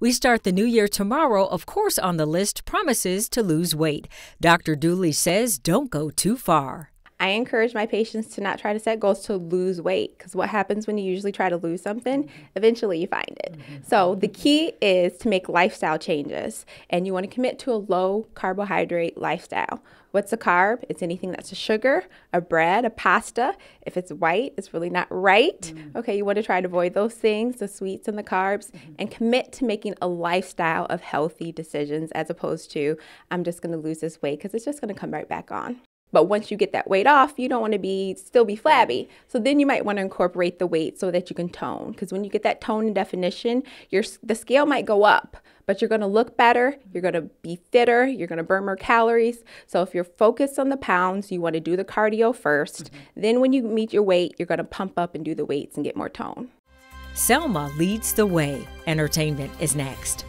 We start the new year tomorrow, of course, on the list promises to lose weight. Dr. Dooley says don't go too far. I encourage my patients to not try to set goals to lose weight because what happens when you usually try to lose something? Eventually you find it. Mm-hmm. So the key is to make lifestyle changes and you want to commit to a low carbohydrate lifestyle. What's a carb? It's anything that's a sugar, a bread, a pasta. If it's white, it's really not right. Mm. Okay, you want to try to avoid those things, the sweets and the carbs, mm-hmm. and commit to making a lifestyle of healthy decisions as opposed to, I'm just going to lose this weight because it's just going to come right back on. But once you get that weight off, you don't want to be still be flabby. So then you might want to incorporate the weight so that you can tone. Because when you get that tone and definition, your the scale might go up, but you're going to look better. You're going to be fitter. You're going to burn more calories. So if you're focused on the pounds, you want to do the cardio 1st mm-hmm. Then when you meet your weight, you're going to pump up and do the weights and get more tone. Selma leads the way. Entertainment is next.